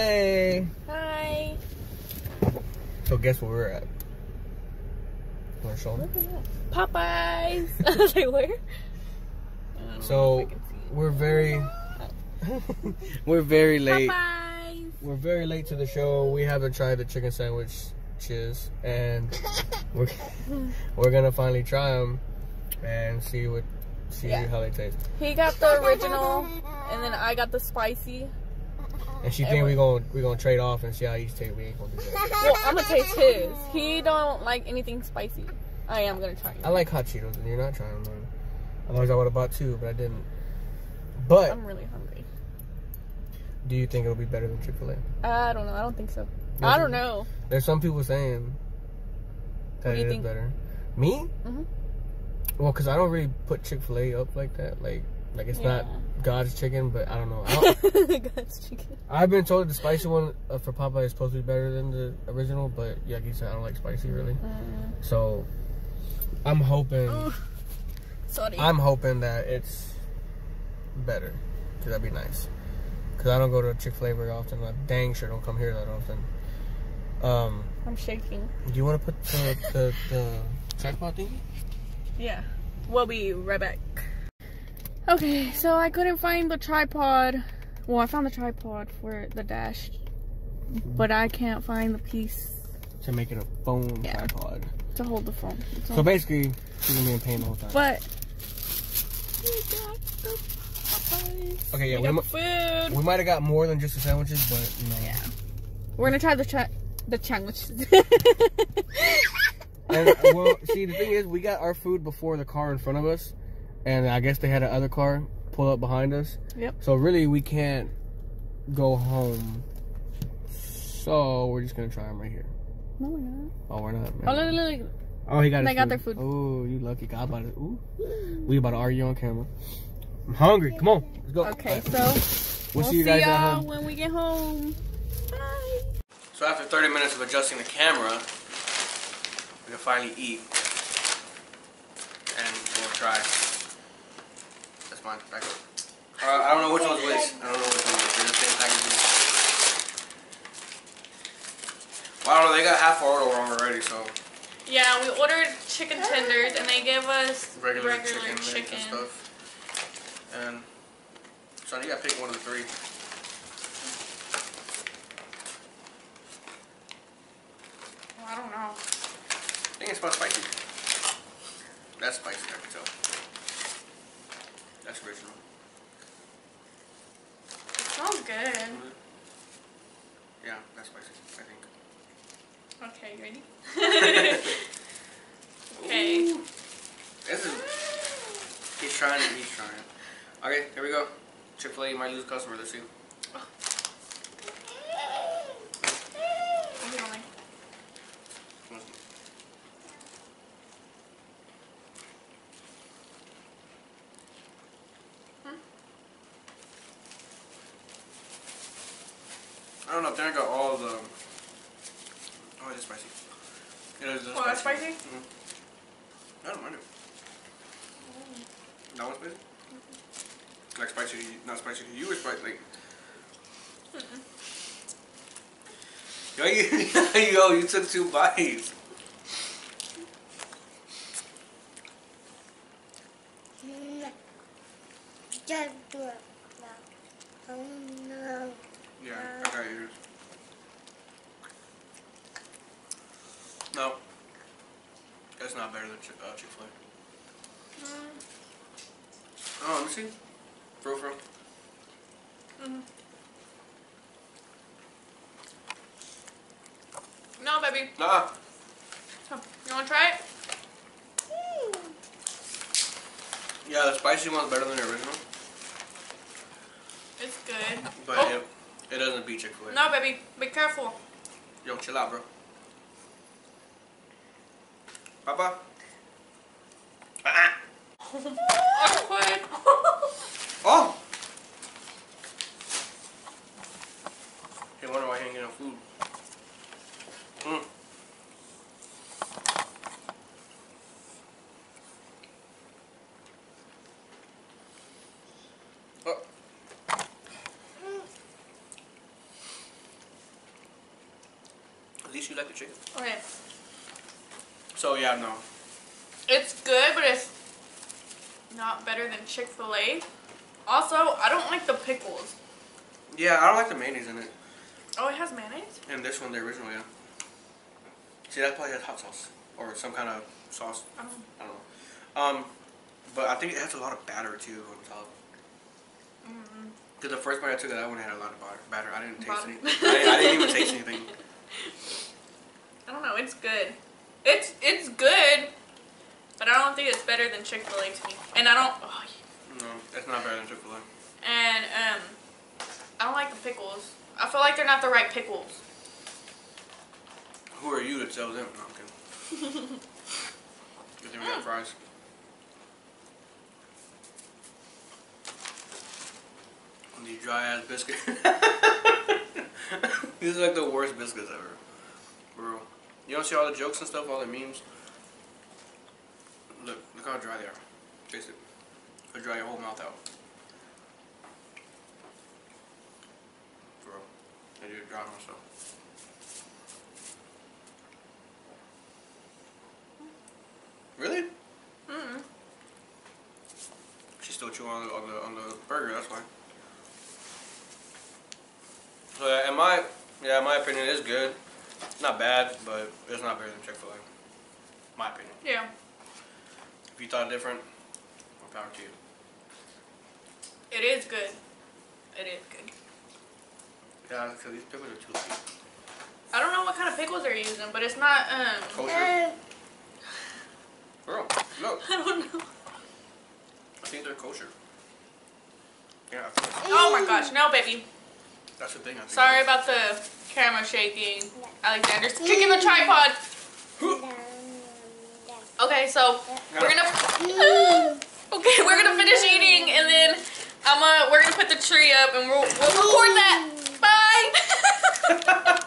Hey. Hi. So guess where we're at? To show them? Popeyes. I was like, where? I don't know So if I can see. we're very, we're very late. Popeyes. We're very late to the show. We haven't tried the chicken sandwiches, and we're we're gonna finally try them and see what see Yeah. how they taste. He got the original, and then I got the spicy. And she think we gonna we gonna trade off and see how each taste. We ain't gonna do that. Well, I'm gonna taste his. He don't like anything spicy. I am gonna try. I like hot Cheetos, and you're not trying them. Otherwise, I would have bought two, but I didn't. But I'm really hungry. do you think it'll be better than Chick Fil A? I don't know. I don't think so. I don't know. There's some people saying that What do you it is better. Me? Mhm. Well, cause I don't really put Chick Fil A up like that. Like, like it's not Yeah. God's chicken, but I don't know. God's chicken. I've been told the spicy one uh, for Popeye is supposed to be better than the original, but yeah, like you said, I don't like spicy really. Mm. So I'm hoping, Ooh. Sorry. I'm hoping that it's better, cause that'd be nice. Cause I don't go to Chick Fil A very often. I dang sure don't come here that often. Um, I'm shaking. do you want to put the the, the tripod thingy? Yeah. We'll be right back. Okay, so I couldn't find the tripod. Well, I found the tripod for the dash, mm-hmm. but I can't find the piece To make it a phone Yeah. tripod. to hold the phone. So, So basically, she's gonna be in pain the whole time. but we got the Popeyes. Okay, yeah, we we got food. We might have got more than just the sandwiches, but no. Yeah. We're gonna try the cha- the sandwiches. And, well, see, the thing is, we got our food before the car in front of us, and I guess they had another car pull up behind us. Yep. So really, we can't go home. So we're just gonna try them right here. no, we're not. Oh, we're not. Oh, look, look, look. Oh, he got. They his got their food. Oh, you lucky. God, about it. Ooh, we about to argue on camera. I'm hungry. Come on, let's go. Okay, so We'll, we'll see you guys at y'all home. when we get home. Bye. So after 30 minutes of adjusting the camera, we can finally eat. And we'll try. That's mine. Back up. Uh, I don't know which one's which. I don't know which one's which. They're the same packaging. Well, I don't know. They got half our order wrong already, so Yeah, we ordered chicken tenders and they gave us regular, regular, chicken, chicken. and stuff. And so you gotta pick one of the three. Well, I don't know. I think it's about spicy. That's spicy, I can tell. Original. It smells good. Yeah, that's spicy, I think. Okay, you ready? okay. This is. He's trying it, he's trying. Okay, here we go. Chick fil A might lose a customer, let's see. I don't know, if they got all the. Oh, it is spicy. It is Oh, that's spicy? Mm-hmm. I don't mind it. That one's spicy? Like spicy, you- not spicy to you, or spicy, like. Yo, you, yo, you took two bites. Just do it now. Oh no. Yeah, I got yours. No. That's not better than Chick- uh, Chick-fil-A. Oh, let me see. For real, for real. No, baby. Nah. Come. You want to try it? Yeah, the spicy one's better than the original. It's good. But oh, it, it doesn't beat Chick-fil-A. no, baby. Be careful. Yo, chill out, bro. Papa? Ah. Awkward. Oh! He wonder why he ain't getting no food. Mm. Oh. You like the chicken. Okay. So yeah, no. It's good, but it's not better than Chick Fil A. Also, I don't like the pickles. Yeah, I don't like the mayonnaise in it. Oh, it has mayonnaise. And this one, the original, yeah. See, that probably has hot sauce or some kind of sauce. I don't. I don't know. Um, but I think it has a lot of batter too on top. Mm, Cause the first bite I took of that one had a lot of batter. batter. I didn't taste anything. I I didn't even taste anything. I don't know. It's good. It's good, but I don't think it's better than Chick Fil A to me. And I don't. Oh, No, it's not better than Chick Fil A. and um, I don't like the pickles. I feel like they're not the right pickles. Who are you to tell them? No, I'm kidding. Good thing we got fries. And These dry ass biscuits. These are like the worst biscuits ever. Bro. You don't see all the jokes and stuff, all the memes? Look, look how dry they are. Taste it. It'll dry your whole mouth out. Bro. I do dry myself. Really? Mm. She's still chewing on the, on the on the burger. That's why. So yeah, in my yeah, in my opinion, it's good. Not bad, but it's not better than Chick Fil A. My opinion. Yeah. If you thought different, more power to you. It is good. It is good. Yeah, because these pickles are too sweet. I don't know what kind of pickles they're using, but it's not um. Kosher. Uh, Bro, look. I don't know. I think they're kosher. Yeah, I think that's- Oh my gosh, no, baby. that's the thing. I think. Sorry about the Camera shaking. Alexander's kicking the tripod. Okay, so we're gonna okay we're gonna finish eating and then I'm gonna. we're gonna put the tree up and we'll, we'll record that. Bye.